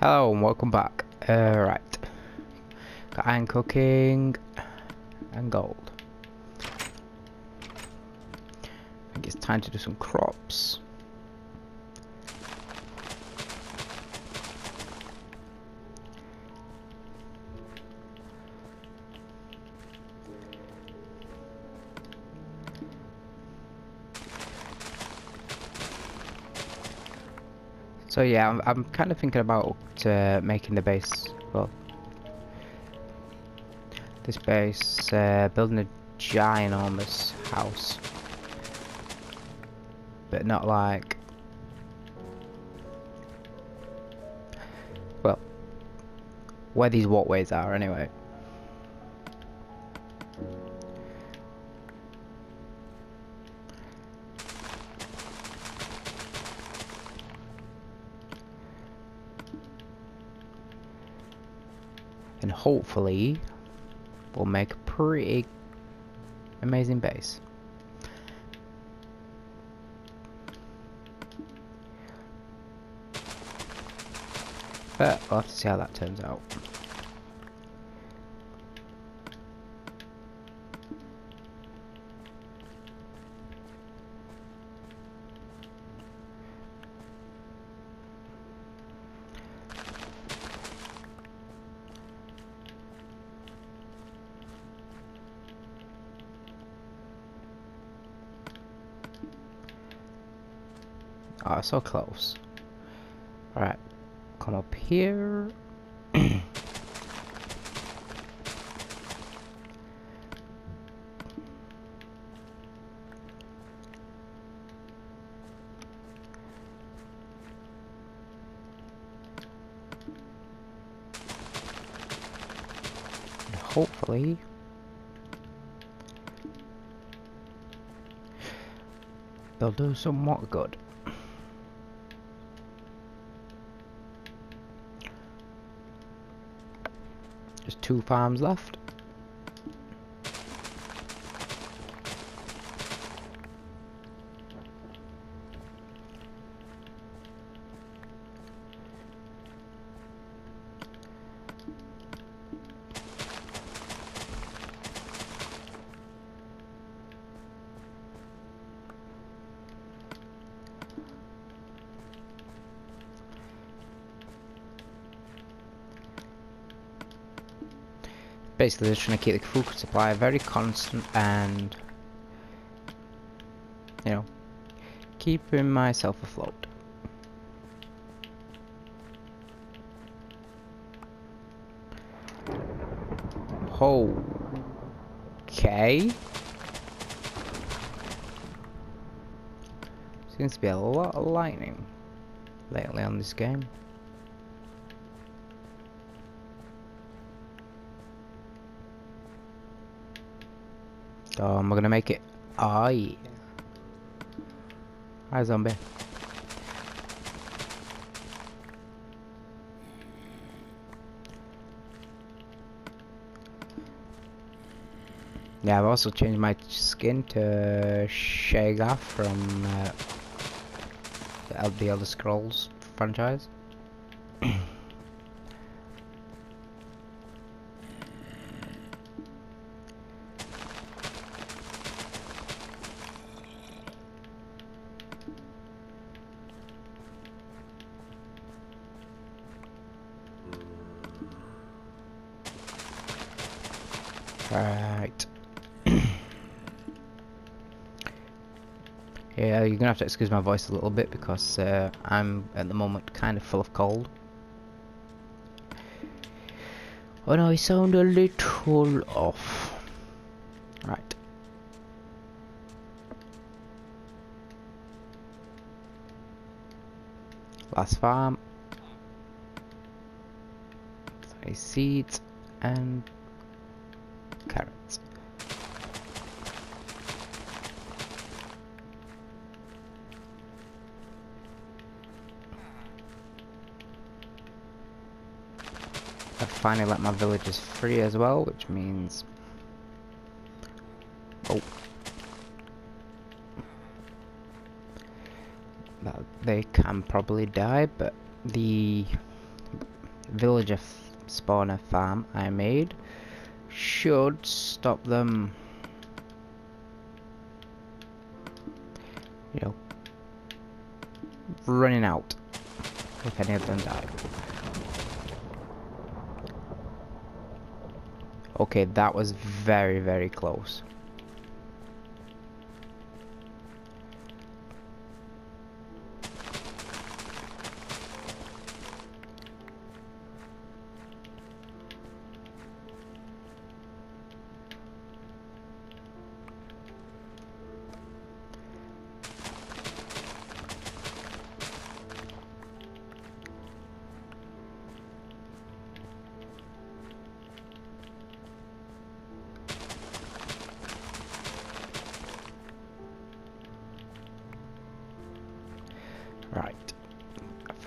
Hello and welcome back. Uh, right. Got iron cooking and gold. I think it's time to do some crops. So yeah, I'm, I'm kind of thinking about uh, making the base, well, this base, uh, building a ginormous house, but not like, well, where these walkways are anyway. And hopefully we'll make a pretty amazing base. But we'll have to see how that turns out. Oh, so close. Alright, come up here. Hopefully they'll do somewhat good. Two farms left. Basically just trying to keep the food supply very constant and you know keeping myself afloat. Okay. Seems to be a lot of lightning lately on this game So am I gonna make it? Yeah. Hi zombie. Yeah, I've also changed my skin to Shagar from uh, the Elder Scrolls franchise. Right. yeah, you're gonna have to excuse my voice a little bit because uh, I'm at the moment kind of full of cold. Oh no, I sound a little off. Right. Last farm. Sorry, seeds and carrots. I finally let my villagers free as well, which means... Oh. That they can probably die, but the villager spawner farm I made should stop them you know running out if any of them die. Okay, that was very, very close.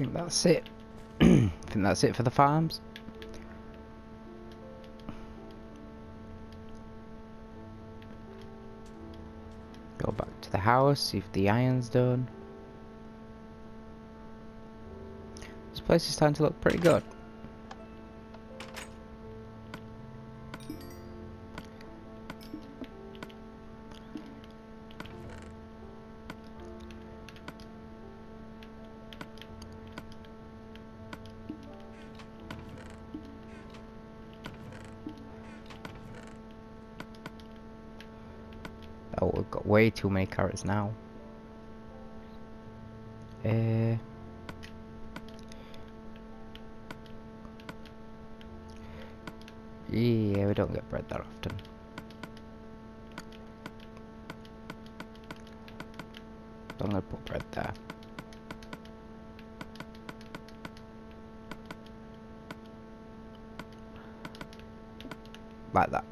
Think that's it. I think that's it for the farms. Go back to the house, see if the iron's done. This place is starting to look pretty good. Oh, we've got way too many carrots now. Uh, yeah, we don't get bread that often. I'm gonna put bread there. Like that.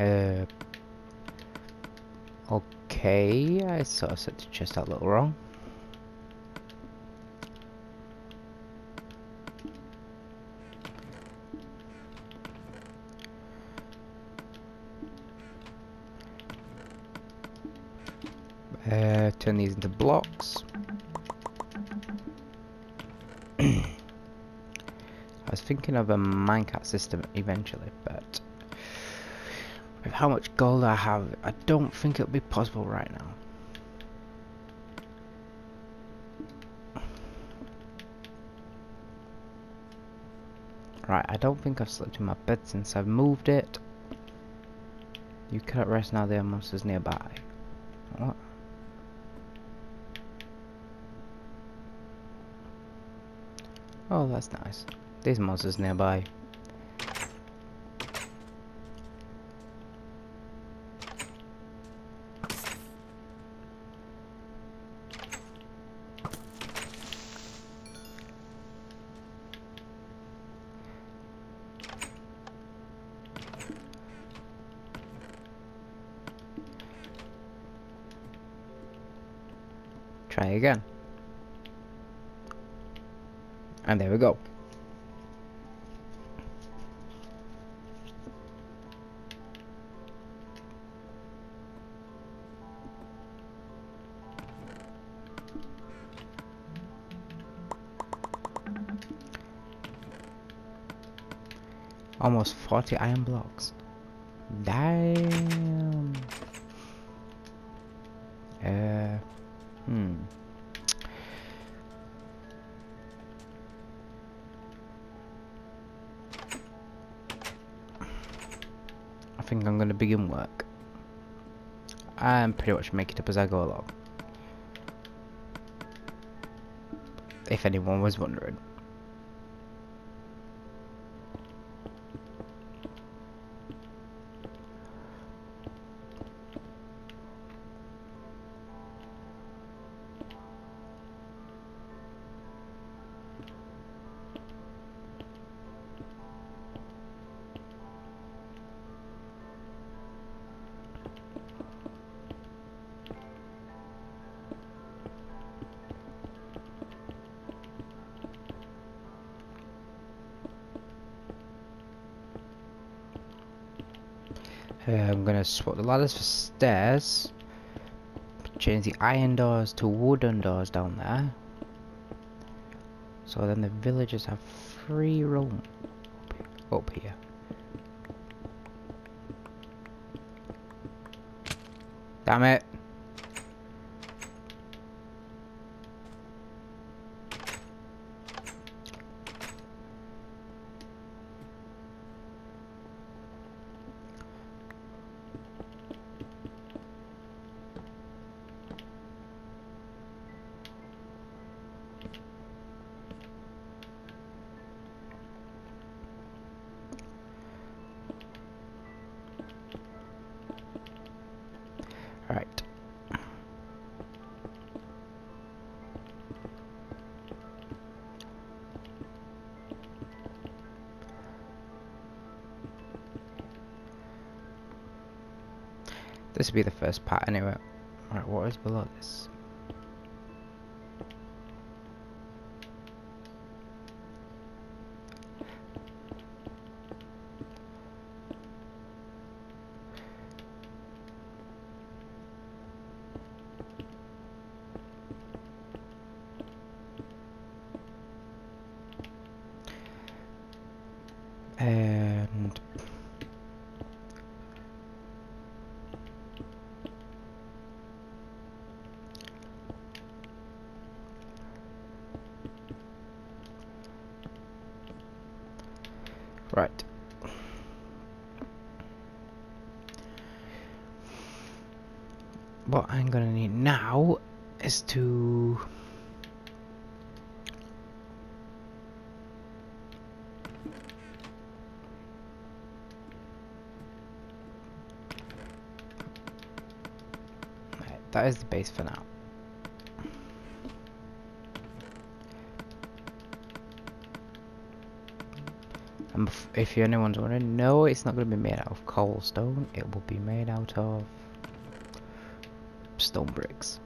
Uh, okay, I sort of set the chest out a little wrong. Uh, turn these into blocks. I was thinking of a minecart system eventually, but with how much gold I have, I don't think it'll be possible right now. Right, I don't think I've slept in my bed since I've moved it. You cannot rest now, there are monsters nearby. What? Oh, that's nice. There's monsters nearby. Try again. And there we go. Almost 40 iron blocks. Damn. Uh, hmm. I think I'm going to begin work. I'm pretty much make it up as I go along. If anyone was wondering. I'm gonna swap the ladders for stairs. Change the iron doors to wooden doors down there. So then the villagers have free roam up here. Damn it! This will be the first part anyway. Alright, what is below this? And right. What I'm gonna need now is to Right, that is the base for now. And if anyone's wondering, no, it's not going to be made out of cobblestone. It will be made out of stone bricks.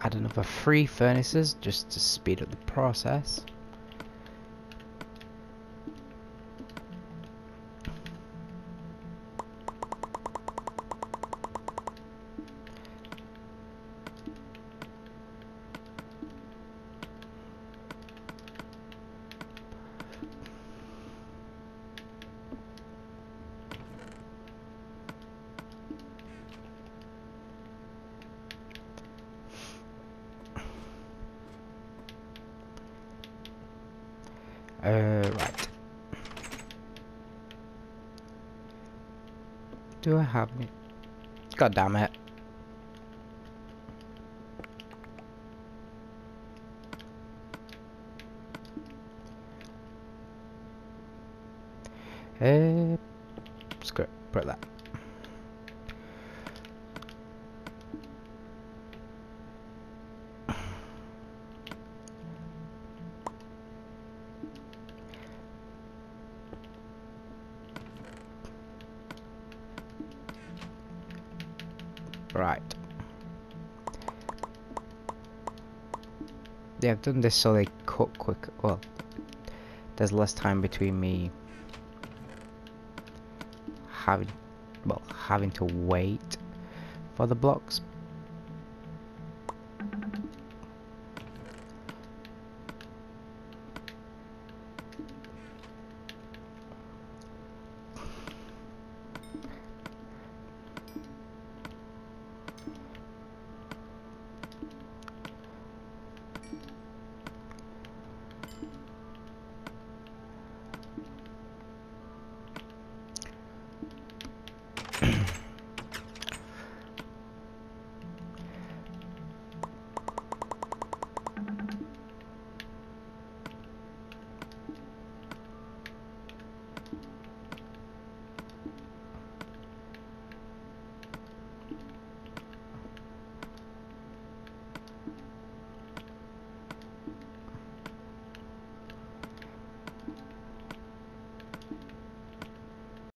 Add another three furnaces just to speed up the process. Uh, right. Do I have any? God damn it. Uh, screw it, put that. Right. Yeah, I've done this so they cook quick. Well, there's less time between me having, well, having to wait for the blocks